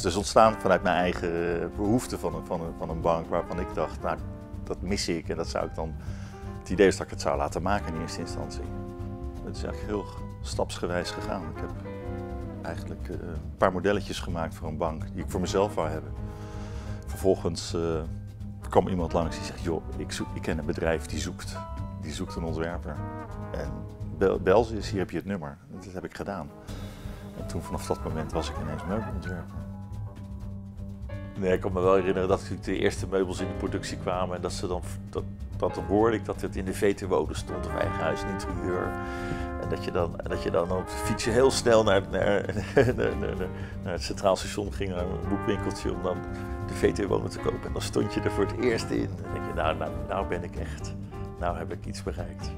Het is ontstaan vanuit mijn eigen behoefte van een, van, een, van een bank waarvan ik dacht, nou dat mis ik en dat zou ik dan, het idee is dat ik het zou laten maken in eerste instantie. Het is eigenlijk heel stapsgewijs gegaan. Ik heb eigenlijk uh, een paar modelletjes gemaakt voor een bank die ik voor mezelf wou hebben. Vervolgens uh, kwam iemand langs die zegt, joh, ik, zoek, ik ken een bedrijf die zoekt, die zoekt een ontwerper. En bel, bel ze hier heb je het nummer. Dat heb ik gedaan. En toen vanaf dat moment was ik ineens meubelontwerper. Nee, ik kan me wel herinneren dat de eerste meubels in de productie kwamen en dat ze dan, dat, dat hoorde ik dat het in de VT-wonen stond of eigen huis in interieur. En dat je dan, dat je dan op de fietsje heel snel naar, naar, naar, naar, het Centraal Station ging, naar een boekwinkeltje om dan de VT-wonen te kopen. En dan stond je er voor het eerst in. En denk je, nou, nou, nou ben ik echt, nou heb ik iets bereikt.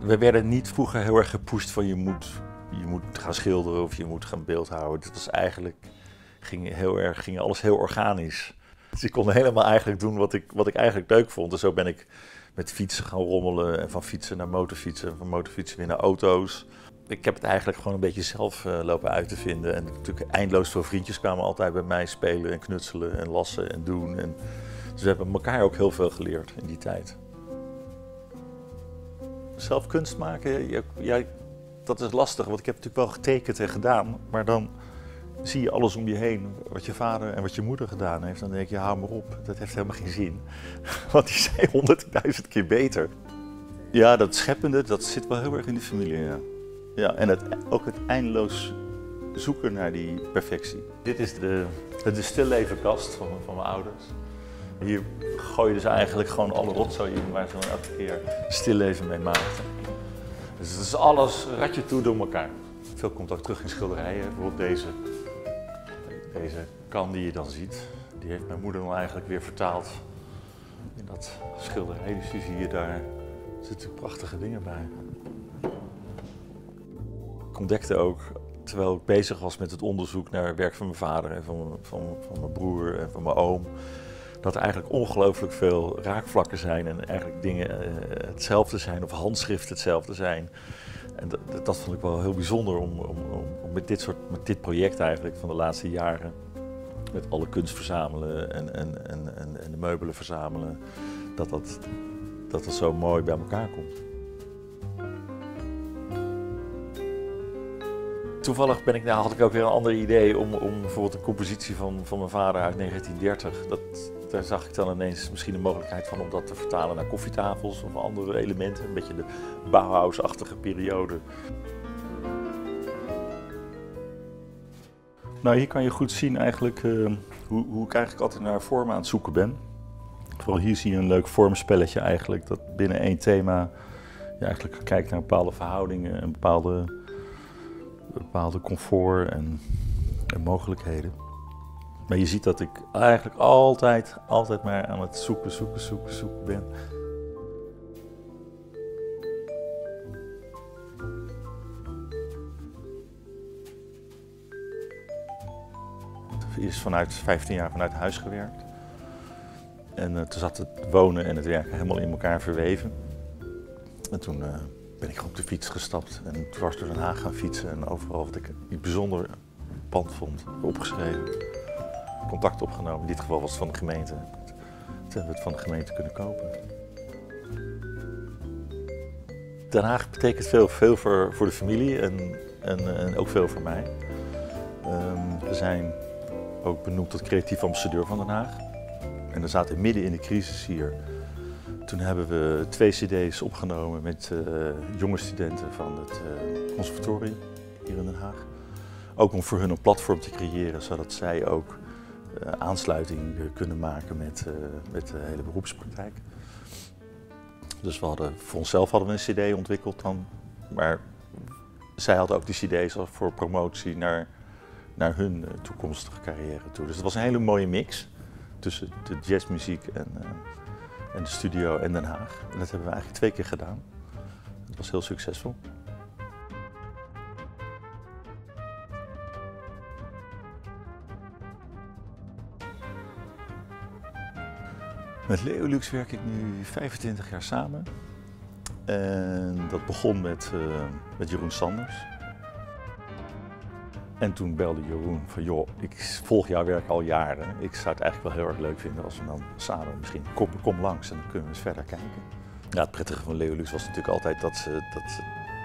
We werden niet vroeger heel erg gepusht van je moet je moet gaan schilderen of je moet gaan beeldhouden. Dat was eigenlijk, ging, heel erg, ging alles heel organisch. Dus ik kon helemaal eigenlijk doen wat ik, wat ik eigenlijk leuk vond. En zo ben ik met fietsen gaan rommelen en van fietsen naar motorfietsen en van motorfietsen weer naar auto's. Ik heb het eigenlijk gewoon een beetje zelf uh, lopen uit te vinden. En natuurlijk eindeloos veel vriendjes kwamen altijd bij mij spelen en knutselen en lassen en doen. En dus we hebben elkaar ook heel veel geleerd in die tijd. Zelf kunst maken, ja, dat is lastig, want ik heb natuurlijk wel getekend en gedaan, maar dan zie je alles om je heen, wat je vader en wat je moeder gedaan heeft. Dan denk je, hou maar op, dat heeft helemaal geen zin. Want die zijn honderdduizend keer beter. Ja, dat scheppende, dat zit wel heel erg in de familie, ja. ja en het, ook het eindeloos zoeken naar die perfectie. Dit is de, de stillevenkast van, van mijn ouders. Hier gooiden ze eigenlijk gewoon alle rotzooi in waar ze dan elke keer stilleven mee maakten. Dus het is alles ratje toe door elkaar. Veel komt ook terug in schilderijen. Bijvoorbeeld deze, deze kan die je dan ziet. Die heeft mijn moeder dan eigenlijk weer vertaald in dat schilderij. Dus zie je daar zitten prachtige dingen bij. Ik ontdekte ook, terwijl ik bezig was met het onderzoek naar het werk van mijn vader en van, van, van mijn broer en van mijn oom, dat er eigenlijk ongelooflijk veel raakvlakken zijn en eigenlijk dingen uh, hetzelfde zijn of handschriften hetzelfde zijn. En dat, dat, vond ik wel heel bijzonder om, om, om, met, dit soort, met dit project eigenlijk van de laatste jaren, met alle kunst verzamelen en, en, en, en, de meubelen verzamelen, dat dat, dat dat zo mooi bij elkaar komt. Toevallig ben ik, nou, had ik ook weer een ander idee om, om bijvoorbeeld een compositie van, van mijn vader uit 1930. Dat, daar zag ik dan ineens misschien de mogelijkheid van om dat te vertalen naar koffietafels of andere elementen. Een beetje de Bauhaus-achtige periode. Nou, hier kan je goed zien eigenlijk uh, hoe, hoe ik eigenlijk altijd naar vormen aan het zoeken ben. Vooral hier zie je een leuk vormspelletje eigenlijk, dat binnen één thema je eigenlijk kijkt naar bepaalde verhoudingen en bepaalde, bepaalde comfort en mogelijkheden. Maar je ziet dat ik eigenlijk altijd, altijd maar aan het zoeken, zoeken, zoeken, zoeken ben. is vanuit 15 jaar vanuit huis gewerkt. En uh, toen zat het wonen en het werken helemaal in elkaar verweven. En toen uh, ben ik op de fiets gestapt en dwars door Den Haag gaan fietsen. En overal wat ik een bijzonder pand vond, opgeschreven contact opgenomen. In dit geval was het van de gemeente. Toen hebben we het van de gemeente kunnen kopen. Den Haag betekent veel, veel voor, voor de familie en, en, en ook veel voor mij. Um, we zijn ook benoemd tot creatief ambassadeur van Den Haag. En we zaten midden in de crisis hier. Toen hebben we twee cd's opgenomen met uh, jonge studenten van het uh, conservatorium hier in Den Haag. Ook om voor hun een platform te creëren, zodat zij ook aansluiting kunnen maken met, uh, met de hele beroepspraktijk. Dus we hadden, voor onszelf hadden we een cd ontwikkeld dan, maar zij hadden ook die cd's voor promotie naar, naar hun toekomstige carrière toe. Dus het was een hele mooie mix tussen de jazzmuziek en, en de studio in Den Haag. En dat hebben we eigenlijk twee keer gedaan. Dat was heel succesvol. Met Leolux werk ik nu 25 jaar samen. En dat begon met, uh, met Jeroen Sanders. En toen belde Jeroen van joh, ik volg jouw werk al jaren. Ik zou het eigenlijk wel heel erg leuk vinden als we dan samen misschien kom, kom langs en dan kunnen we eens verder kijken. Ja, het prettige van Leolux was natuurlijk altijd dat ze, dat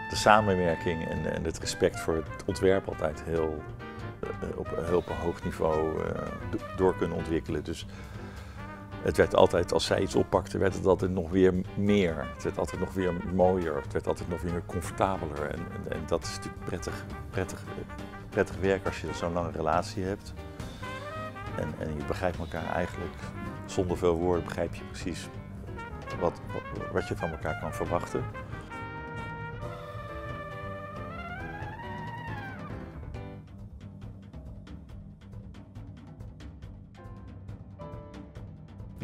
de samenwerking en, en het respect voor het ontwerp altijd heel, uh, op, op een hoog niveau uh, door kunnen ontwikkelen. Dus het werd altijd, als zij iets oppakte, werd het altijd nog weer meer. Het werd altijd nog weer mooier. Het werd altijd nog weer comfortabeler. En, en, dat is natuurlijk prettig, prettig, prettig werk als je zo'n lange relatie hebt. En, en je begrijpt elkaar eigenlijk, zonder veel woorden begrijp je precies wat, wat je van elkaar kan verwachten.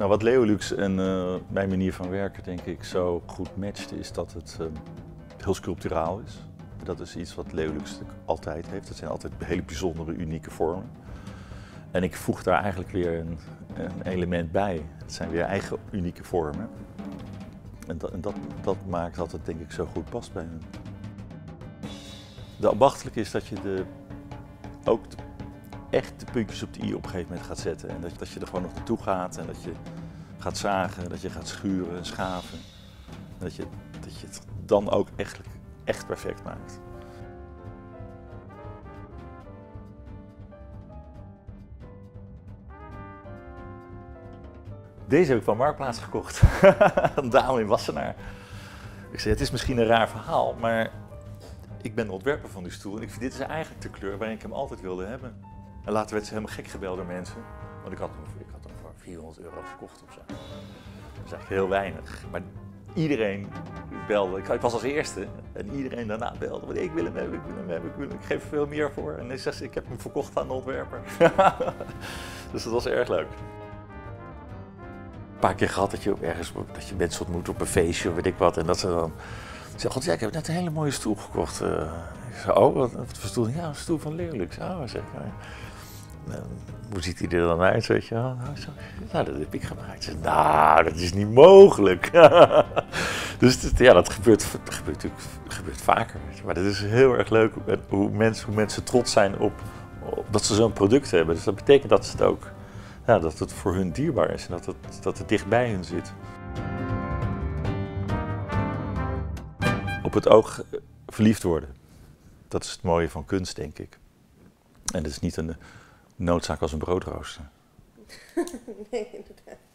Nou, wat Leolux en uh, mijn manier van werken denk ik zo goed matcht, is dat het uh, heel sculpturaal is. Dat is iets wat Leolux altijd heeft. Het zijn altijd hele bijzondere, unieke vormen. En ik voeg daar eigenlijk weer een, een element bij. Het zijn weer eigen unieke vormen. En, dat, dat, dat, maakt dat het denk ik zo goed past bij hen. De ambachtelijke is dat je de, ook echt de puntjes op de i op een gegeven moment gaat zetten. En dat, dat je er gewoon nog naartoe gaat en dat je gaat zagen, dat je gaat schuren en schaven. En dat je, dat je het dan ook echt, echt perfect maakt. Deze heb ik van Marktplaats gekocht. een dame in Wassenaar. Ik zei, het is misschien een raar verhaal, maar ik ben de ontwerper van die stoel en ik vind dit is eigenlijk de kleur waarin ik hem altijd wilde hebben. En later werd ze helemaal gek gebeld door mensen. Want ik had hem, ik had hem voor 400 euro verkocht of zo. Dat is eigenlijk heel weinig. Maar iedereen belde. Ik was als eerste. En iedereen daarna belde. Want ik wil hem hebben, ik wil hem hebben, ik, wil hem, ik geef er veel meer voor. En hij zegt, ik heb hem verkocht aan de ontwerper. dus dat was erg leuk. Een paar keer gehad dat je ook ergens dat je mensen ontmoet op een feestje of weet ik wat. En dat ze dan zeggen, ja, ik heb net een hele mooie stoel gekocht. Uh, ik zei, oh, wat, wat stoel? Ja, een stoel van Leerlux. Oh, zeg ik. Nou, hoe ziet hij er dan uit, weet je? Nou, nou, dat heb ik gemaakt. Zei, nou, dat is niet mogelijk. dus ja, dat gebeurt, gebeurt natuurlijk gebeurt vaker. Maar dat is heel erg leuk hoe mensen, hoe mensen trots zijn op, op dat ze zo'n product hebben. Dus dat betekent dat, ze het ook, dat het voor hun dierbaar is en dat het, dat het dicht bij hun zit. Op het oog verliefd worden. Dat is het mooie van kunst, denk ik. En dat is niet een noodzaak als een broodrooster. nee, inderdaad.